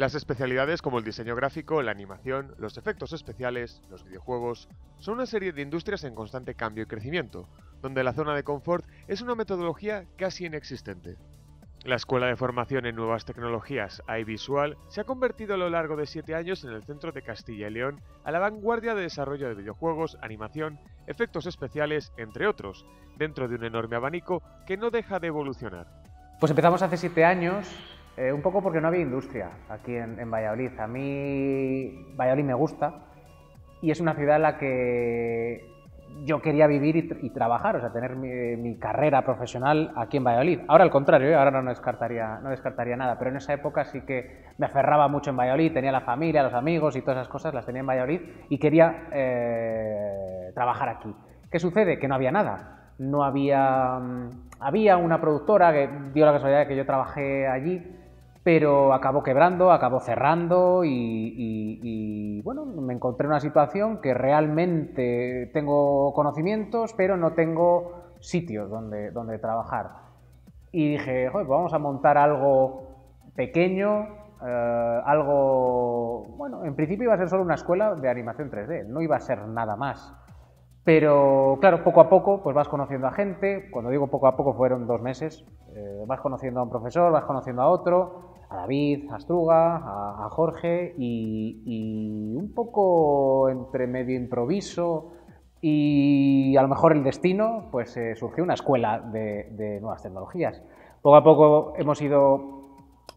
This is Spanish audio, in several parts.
Las especialidades como el diseño gráfico, la animación, los efectos especiales, los videojuegos, son una serie de industrias en constante cambio y crecimiento, donde la zona de confort es una metodología casi inexistente. La Escuela de Formación en Nuevas Tecnologías iVisual se ha convertido a lo largo de siete años en el centro de Castilla y León a la vanguardia de desarrollo de videojuegos, animación, efectos especiales, entre otros, dentro de un enorme abanico que no deja de evolucionar. Pues empezamos hace siete años, eh, un poco porque no había industria aquí en, en Valladolid. A mí Valladolid me gusta y es una ciudad en la que yo quería vivir y, trabajar, o sea, tener mi, carrera profesional aquí en Valladolid. Ahora al contrario, ¿eh? ahora no descartaría, no descartaría nada, pero en esa época sí que me aferraba mucho en Valladolid, tenía la familia, los amigos y todas esas cosas, las tenía en Valladolid y quería eh, trabajar aquí. ¿Qué sucede? Que no había nada. No había... Mm, había una productora que dio la casualidad de que yo trabajé allí, pero acabó quebrando, acabó cerrando y, bueno, me encontré en una situación que realmente tengo conocimientos, pero no tengo sitios donde, donde trabajar. Y dije, Joder, pues vamos a montar algo pequeño, eh, algo, bueno, en principio iba a ser solo una escuela de animación 3D, no iba a ser nada más. Pero claro, poco a poco pues vas conociendo a gente, cuando digo poco a poco fueron dos meses, eh, vas conociendo a un profesor, vas conociendo a otro, a David, a Astruga, a, Jorge y, un poco entre medio improviso y a lo mejor el destino, pues eh, surgió una escuela de, nuevas tecnologías. Poco a poco hemos ido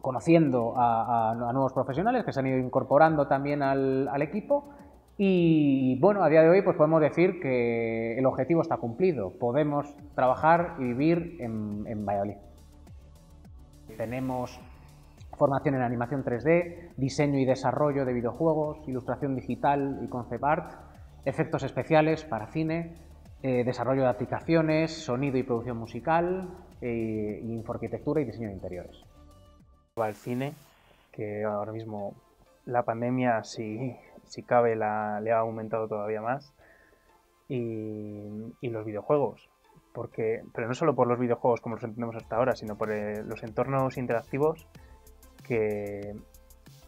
conociendo a, nuevos profesionales que se han ido incorporando también al, equipo y bueno, a día de hoy pues podemos decir que el objetivo está cumplido. Podemos trabajar y vivir en, Valladolid. Tenemos formación en animación 3D, diseño y desarrollo de videojuegos, ilustración digital y concept art, efectos especiales para cine, eh, desarrollo de aplicaciones, sonido y producción musical, eh, infoarquitectura y diseño de interiores. Al cine, que ahora mismo la pandemia sí si cabe, la, le ha aumentado todavía más. Y, los videojuegos, porque, pero no solo por los videojuegos como los entendemos hasta ahora, sino por eh, los entornos interactivos que,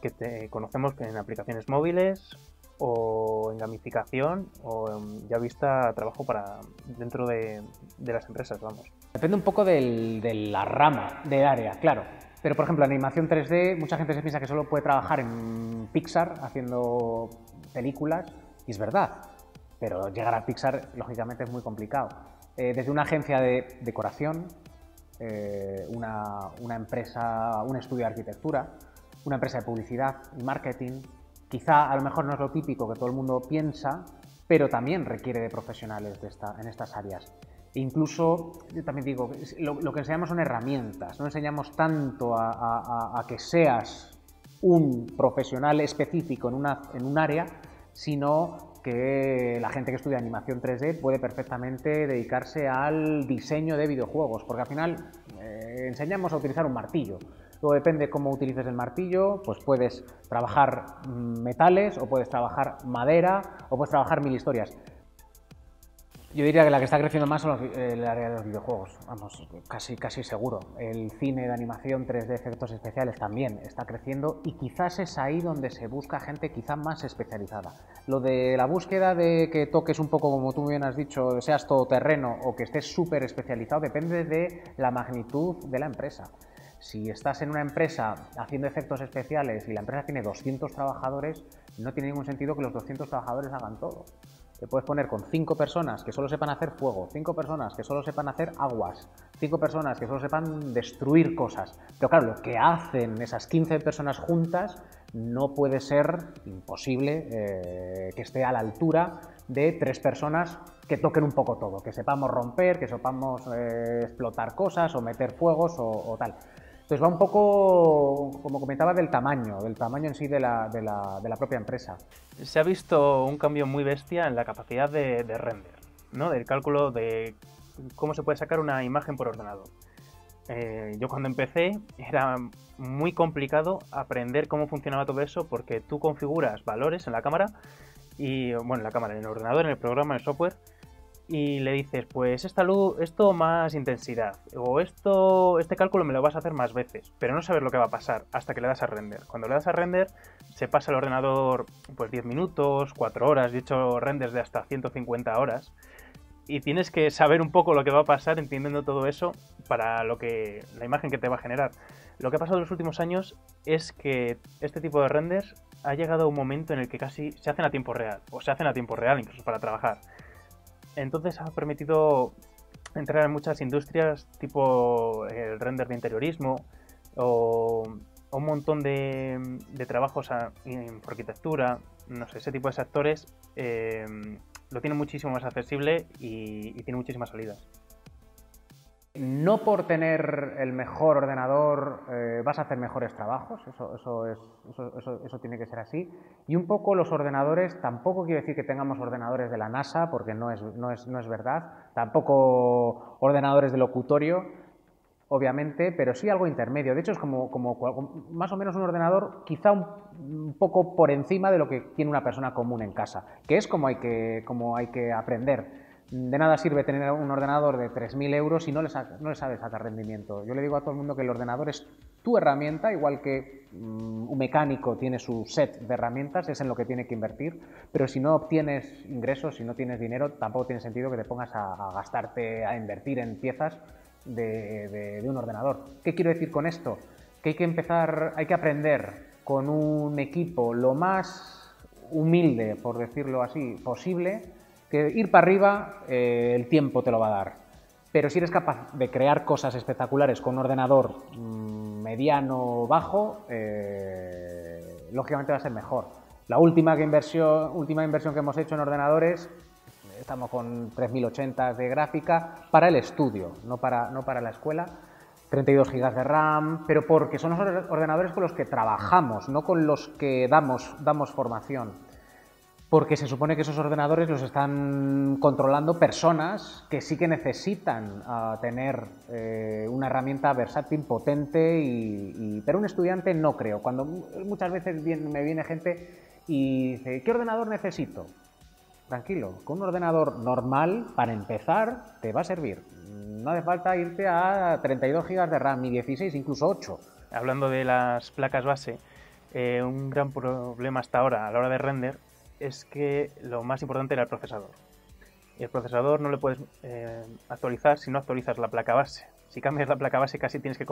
que conocemos en aplicaciones móviles o en gamificación o ya vista trabajo para dentro de, las empresas, vamos. Depende un poco de la rama, del área, claro. Pero, por ejemplo, animación 3D, mucha gente se piensa que solo puede trabajar en Pixar haciendo películas, y es verdad, pero llegar a Pixar, lógicamente, es muy complicado. Eh, desde una agencia de decoración, eh, una, empresa, un estudio de arquitectura, una empresa de publicidad y marketing, quizá a lo mejor no es lo típico que todo el mundo piensa, pero también requiere de profesionales en estas áreas. Incluso, yo también digo, lo, que enseñamos son herramientas, no enseñamos tanto a, que seas un profesional específico en, una, en un área, sino que la gente que estudia animación 3D puede perfectamente dedicarse al diseño de videojuegos, porque al final eh, enseñamos a utilizar un martillo. Luego depende cómo utilices el martillo, pues puedes trabajar mm, metales o puedes trabajar madera o puedes trabajar mil historias. Yo diría que la que está creciendo más es el área de los videojuegos, vamos, casi, casi seguro. El cine de animación 3D, efectos especiales también está creciendo y quizás es ahí donde se busca gente quizás más especializada. Lo de la búsqueda de que toques un poco, como tú bien has dicho, seas todoterreno o que estés súper especializado, depende de la magnitud de la empresa. Si estás en una empresa haciendo efectos especiales y la empresa tiene 200 trabajadores, no tiene ningún sentido que los 200 trabajadores hagan todo. Te puedes poner con cinco personas que solo sepan hacer fuego, cinco personas que solo sepan hacer aguas, cinco personas que solo sepan destruir cosas. Pero claro, lo que hacen esas 15 personas juntas no puede ser imposible eh, que esté a la altura de tres personas que toquen un poco todo, que sepamos romper, que sepamos eh, explotar cosas o meter fuegos o tal. Entonces va un poco, como comentaba, del tamaño, del tamaño en sí de la, de la, de la propia empresa. Se ha visto un cambio muy bestia en la capacidad de, render, ¿no? del cálculo de cómo se puede sacar una imagen por ordenador. Eh, yo cuando empecé era muy complicado aprender cómo funcionaba todo eso porque tú configuras valores en la cámara y, bueno, en la cámara, en el ordenador, en el programa, en el software y le dices, pues esta luz, esto más intensidad, o esto, este cálculo me lo vas a hacer más veces, pero no sabes lo que va a pasar hasta que le das a render. Cuando le das a render, se pasa el ordenador pues 10 minutos, 4 horas, de hecho renders de hasta 150 horas, y tienes que saber un poco lo que va a pasar entendiendo todo eso para lo que la imagen que te va a generar. Lo que ha pasado en los últimos años es que este tipo de renders ha llegado a un momento en el que casi se hacen a tiempo real, o se hacen a tiempo real incluso para trabajar. Entonces ha permitido entrar en muchas industrias tipo el render de interiorismo o, un montón de, trabajos en arquitectura, no sé, ese tipo de sectores eh, lo tiene muchísimo más accesible y tiene muchísimas salidas. No por tener el mejor ordenador eh, vas a hacer mejores trabajos, eso, eso, es, eso, tiene que ser así. Y un poco los ordenadores, tampoco quiero decir que tengamos ordenadores de la NASA, porque no es, no es, no es verdad, tampoco ordenadores de locutorio, obviamente, pero sí algo intermedio. De hecho, es como más o menos un ordenador quizá un, un, poco por encima de lo que tiene una persona común en casa, que es como hay que, como hay que aprender de nada sirve tener un ordenador de 3.000 euros si no le, sabes sacar rendimiento. Yo le digo a todo el mundo que el ordenador es tu herramienta, igual que mm, un mecánico tiene su set de herramientas, es en lo que tiene que invertir, pero si no obtienes ingresos, si no tienes dinero, tampoco tiene sentido que te pongas a, gastarte, a invertir en piezas de, de un ordenador. ¿Qué quiero decir con esto? Que hay que empezar, hay que aprender con un equipo lo más humilde, por decirlo así, posible, que ir para arriba eh, el tiempo te lo va a dar. Pero si eres capaz de crear cosas espectaculares con un ordenador mm, mediano bajo, eh, lógicamente va a ser mejor. La última, inversión, última inversión que hemos hecho en ordenadores, estamos con 3080 de gráfica para el estudio, no para, no para la escuela. 32 GB de RAM, pero porque son los ordenadores con los que trabajamos, no con los que damos, damos formación porque se supone que esos ordenadores los están controlando personas que sí que necesitan ah, tener eh, una herramienta versátil, potente, y, pero un estudiante no creo. Cuando muchas veces me viene gente y dice, ¿qué ordenador necesito? Tranquilo, con un ordenador normal, para empezar, te va a servir. No hace falta irte a 32 GB de RAM, ni 16, incluso 8. Hablando de las placas base, eh, un gran problema hasta ahora a la hora de render es que lo más importante era el procesador. Y el procesador no le puedes eh, actualizar si no actualizas la placa base. Si cambias la placa base casi tienes que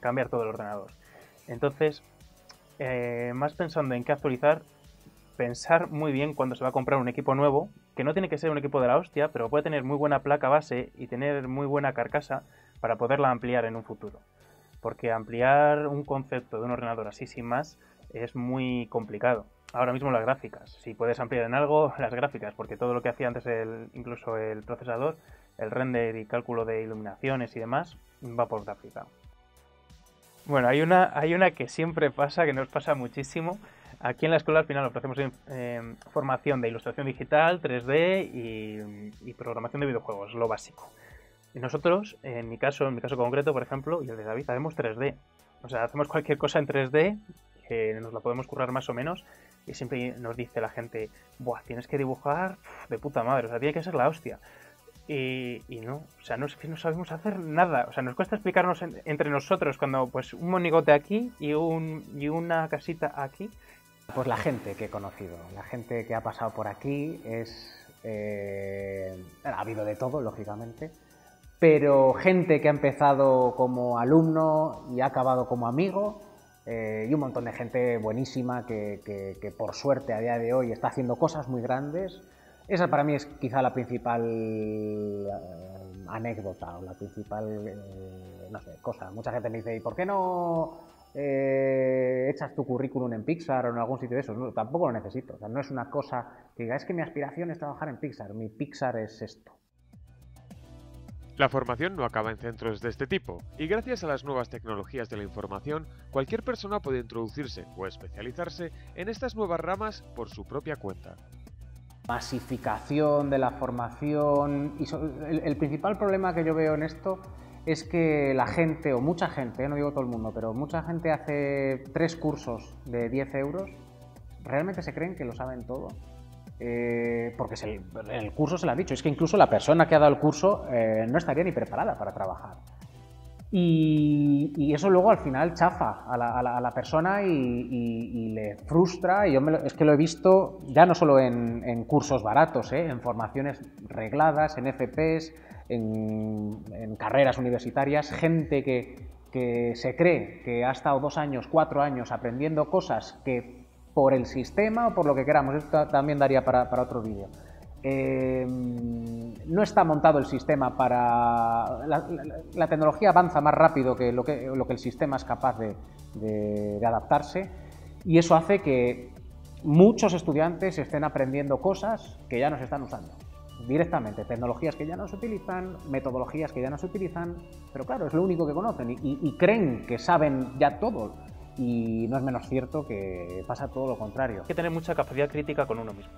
cambiar todo el ordenador. Entonces, eh, más pensando en qué actualizar, pensar muy bien cuando se va a comprar un equipo nuevo, que no tiene que ser un equipo de la hostia, pero puede tener muy buena placa base y tener muy buena carcasa para poderla ampliar en un futuro. Porque ampliar un concepto de un ordenador así sin más es muy complicado ahora mismo las gráficas. Si puedes ampliar en algo, las gráficas, porque todo lo que hacía antes el, incluso el procesador, el render y cálculo de iluminaciones y demás, va por gráfica. Bueno, hay una, hay una que siempre pasa, que nos pasa muchísimo. Aquí en la escuela al final ofrecemos eh, formación de ilustración digital, 3D y, y, programación de videojuegos, lo básico. Y nosotros, en mi caso, en mi caso concreto, por ejemplo, y el de David, hacemos 3D. O sea, hacemos cualquier cosa en 3D que nos la podemos currar más o menos y siempre nos dice la gente, Buah, tienes que dibujar de puta madre, o sea, tiene que ser la hostia. Y, no, o sea, no es que no sabemos hacer nada, o sea, nos cuesta explicarnos entre nosotros cuando pues un monigote aquí y, un, y una casita aquí. Pues la gente que he conocido, la gente que ha pasado por aquí es... Eh, ha habido de todo, lógicamente, pero gente que ha empezado como alumno y ha acabado como amigo, eh, y un montón de gente buenísima que, por suerte a día de hoy está haciendo cosas muy grandes. Esa para mí es quizá la principal eh, anécdota o la principal, eh, no sé, cosa. Mucha gente me dice, ¿y por qué no echas tu currículum en Pixar o en algún sitio de esos? tampoco lo necesito. O sea, no es una cosa que diga, es que mi aspiración es trabajar en Pixar. Mi Pixar es esto. La formación no acaba en centros de este tipo, y gracias a las nuevas tecnologías de la información, cualquier persona puede introducirse o especializarse en estas nuevas ramas por su propia cuenta. Masificación de la formación. Y el, principal problema que yo veo en esto es que la gente, o mucha gente, no digo todo el mundo, pero mucha gente hace tres cursos de 10 euros, realmente se creen que lo saben todo eh, porque el, curso se lo ha dicho, es que incluso la persona que ha dado el curso eh, no estaría ni preparada para trabajar. Y, eso luego al final chafa a la, persona y, le frustra. Y yo es que lo he visto ya no solo en, cursos baratos, ¿eh? en formaciones regladas, en FPs, en, carreras universitarias, gente que, se cree que ha estado dos años, cuatro años aprendiendo cosas que por el sistema o por lo que queramos, esto también daría para, otro vídeo. Eh, no está montado el sistema para... La, tecnología avanza más rápido que lo, que lo que el sistema es capaz de adaptarse y eso hace que muchos estudiantes estén aprendiendo cosas que ya no se están usando directamente tecnologías que ya no se utilizan, metodologías que ya no se utilizan, pero claro, es lo único que conocen y, creen que saben ya todo. Y no es menos cierto que pasa todo lo contrario. Hay que tener mucha capacidad crítica con uno mismo.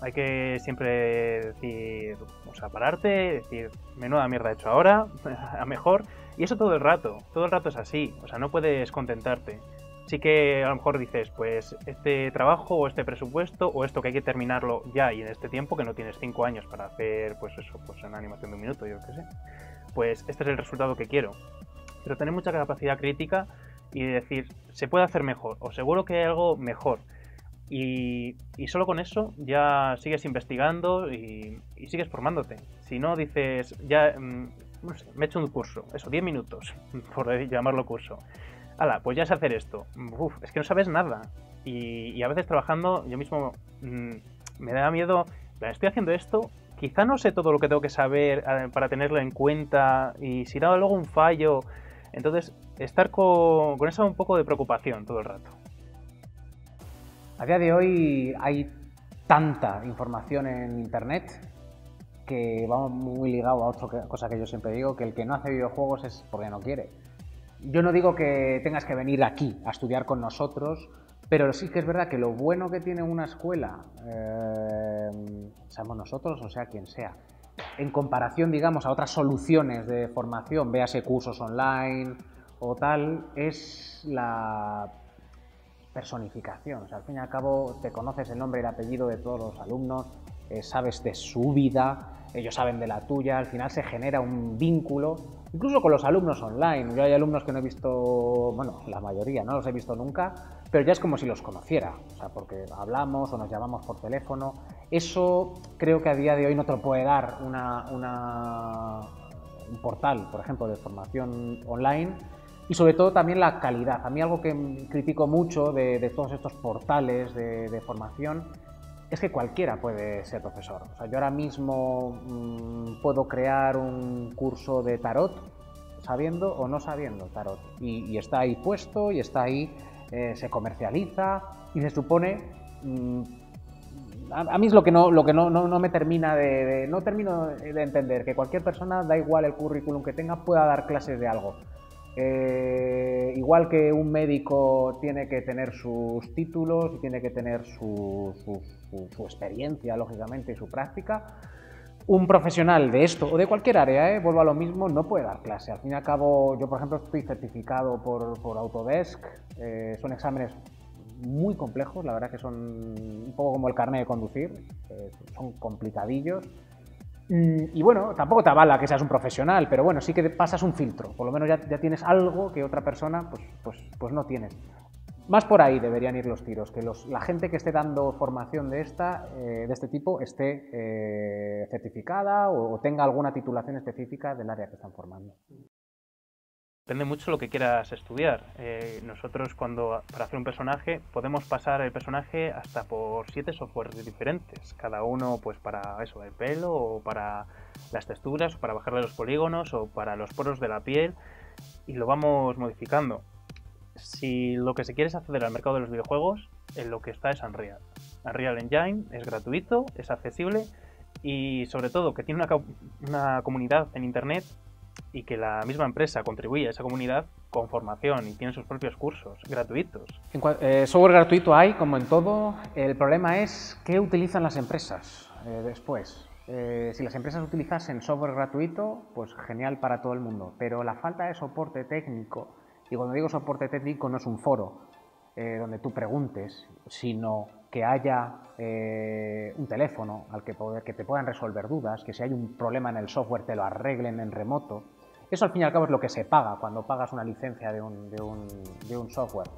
Hay que siempre decir, o sea, pararte, decir, menuda mierda he hecho ahora, a mejor. Y eso todo el rato, todo el rato es así. O sea, no puedes contentarte sí que a lo mejor dices, pues este trabajo o este presupuesto o esto que hay que terminarlo ya y en este tiempo, que no tienes cinco años para hacer, pues eso, pues una animación de un minuto, yo qué sé, pues este es el resultado que quiero. Pero tener mucha capacidad crítica y decir, se puede hacer mejor o seguro que hay algo mejor. Y, solo con eso ya sigues investigando y, sigues formándote. Si no dices, ya, mm, no sé, me he hecho un curso, eso, 10 minutos, por llamarlo curso ala, pues ya sé hacer esto. Uf, es que no sabes nada. Y, a veces trabajando, yo mismo mm, me da miedo, estoy haciendo esto, quizá no sé todo lo que tengo que saber eh, para tenerlo en cuenta y si da luego un fallo, entonces estar con, con esa un poco de preocupación todo el rato. A día de hoy hay tanta información en Internet que vamos muy ligado a otra cosa que yo siempre digo, que el que no hace videojuegos es porque no quiere. Yo no digo que tengas que venir aquí a estudiar con nosotros, pero sí que es verdad que lo bueno que tiene una escuela, eh, seamos nosotros o sea quien sea, en comparación, digamos, a otras soluciones de formación, véase cursos online o tal, es la personificación. O sea, al fin y al cabo te conoces el nombre y el apellido de todos los alumnos, eh, sabes de su vida, ellos saben de la tuya, al final se genera un vínculo incluso con los alumnos online. Yo hay alumnos que no he visto, bueno, la mayoría, no los he visto nunca, pero ya es como si los conociera, o sea, porque hablamos o nos llamamos por teléfono. Eso creo que a día de hoy no te lo puede dar una, un portal, por ejemplo, de formación online. Y sobre todo también la calidad. A mí algo que critico mucho de, todos estos portales de formación es que cualquiera puede ser profesor. O sea, yo ahora mismo mm, puedo crear un curso de tarot sabiendo o no sabiendo tarot. Y, está ahí puesto y está ahí, eh, se comercializa y se supone... Mm, a, mí es lo que no, lo que no, no, me termina de, No termino de entender, que cualquier persona, da igual el currículum que tenga, pueda dar clases de algo. Eh, igual que un médico tiene que tener sus títulos y tiene que tener su, experiencia, lógicamente, y su práctica, un profesional de esto o de cualquier área, ¿eh? vuelvo a lo mismo, no puede dar clase. Al fin y al cabo, yo por ejemplo estoy certificado por, Autodesk, eh, son exámenes muy complejos, la verdad que son un poco como el carnet de conducir, son complicadillos Mm, y bueno, tampoco te avala que seas un profesional, pero bueno, sí que pasas un filtro. Por lo menos ya, tienes algo que otra persona pues, pues, pues no tiene. Más por ahí deberían ir los tiros, que la gente que esté dando formación de, esta, eh, de este tipo esté eh, certificada o tenga alguna titulación específica del área que están formando. Depende mucho lo que quieras estudiar. Eh, nosotros cuando para hacer un personaje podemos pasar el personaje hasta por siete softwares diferentes, cada uno pues para eso, el pelo o para las texturas, o para bajarle los polígonos o para los poros de la piel y lo vamos modificando. Si lo que se quiere es acceder al mercado de los videojuegos, en lo que está es Unreal. Unreal Engine es gratuito, es accesible y sobre todo que tiene una, una comunidad en internet y que la misma empresa contribuye a esa comunidad con formación y tiene sus propios cursos gratuitos. Eh, software gratuito hay, como en todo. El problema es qué utilizan las empresas eh, después. Eh, si las empresas utilizasen software gratuito, pues genial para todo el mundo. Pero la falta de soporte técnico, y cuando digo soporte técnico no es un foro donde tú preguntes, sino que haya eh, un teléfono al que, te puedan resolver dudas, que si hay un problema en el software te lo arreglen en remoto. Eso al fin y al cabo es lo que se paga cuando pagas una licencia de un, software.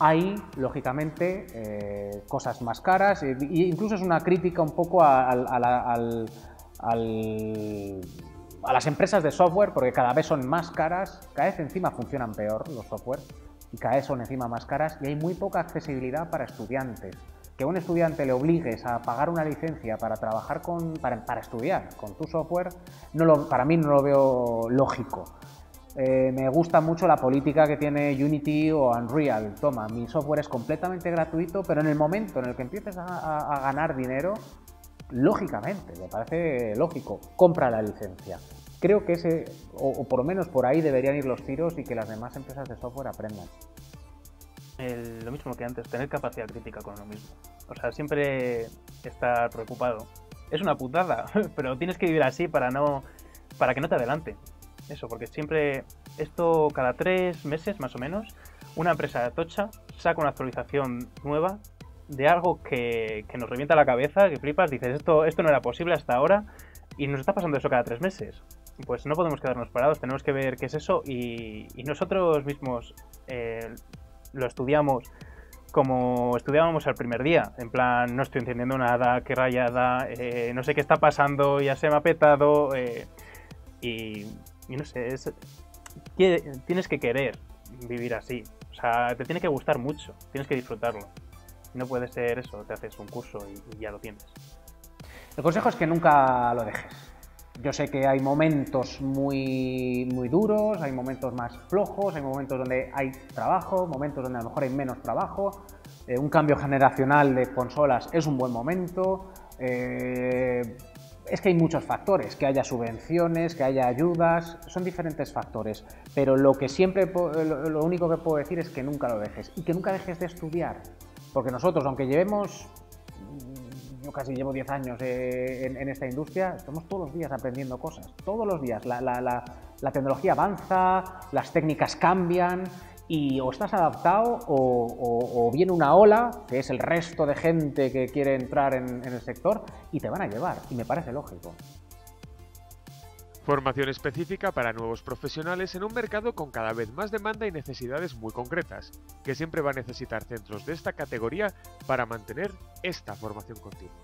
Hay, lógicamente, eh, cosas más caras e incluso es una crítica un poco al, a las empresas de software porque cada vez son más caras, cada vez encima funcionan peor los software y cada vez son encima más caras y hay muy poca accesibilidad para estudiantes que un estudiante le obligues a pagar una licencia para trabajar con, para, estudiar con tu software, no lo, para mí no lo veo lógico. Eh, me gusta mucho la política que tiene Unity o Unreal. Toma, mi software es completamente gratuito, pero en el momento en el que empieces a, ganar dinero, lógicamente, me parece lógico, compra la licencia. Creo que ese, o por lo menos por ahí deberían ir los tiros y que las demás empresas de software aprendan lo mismo que antes, tener capacidad crítica con lo mismo. O sea, siempre estar preocupado. Es una putada, pero tienes que vivir así para no para que no te adelante. Eso, porque siempre esto cada tres meses más o menos, una empresa de tocha saca una actualización nueva de algo que, que, nos revienta la cabeza, que flipas, dices esto, esto no era posible hasta ahora y nos está pasando eso cada tres meses. Pues no podemos quedarnos parados, tenemos que ver qué es eso y, y nosotros mismos eh, lo estudiamos como estudiábamos el primer día, en plan, no estoy entendiendo nada, qué rayada, eh, no sé qué está pasando, ya se me ha petado, eh, y, no sé, tienes que querer vivir así, o sea, te tiene que gustar mucho, tienes que disfrutarlo, no puede ser eso, te haces un curso y ya lo tienes. El consejo es que nunca lo dejes, yo sé que hay momentos muy, muy duros, hay momentos más flojos, hay momentos donde hay trabajo, momentos donde a lo mejor hay menos trabajo. Eh, un cambio generacional de consolas es un buen momento. Eh, es que hay muchos factores, que haya subvenciones, que haya ayudas, son diferentes factores. Pero lo que siempre, lo único que puedo decir es que nunca lo dejes y que nunca dejes de estudiar. Porque nosotros, aunque llevemos casi llevo 10 años eh, en, esta industria, estamos todos los días aprendiendo cosas, todos los días. La, tecnología avanza, las técnicas cambian y o estás adaptado o, viene una ola, que es el resto de gente que quiere entrar en el sector, y te van a llevar, y me parece lógico. Formación específica para nuevos profesionales en un mercado con cada vez más demanda y necesidades muy concretas, que siempre va a necesitar centros de esta categoría para mantener esta formación continua.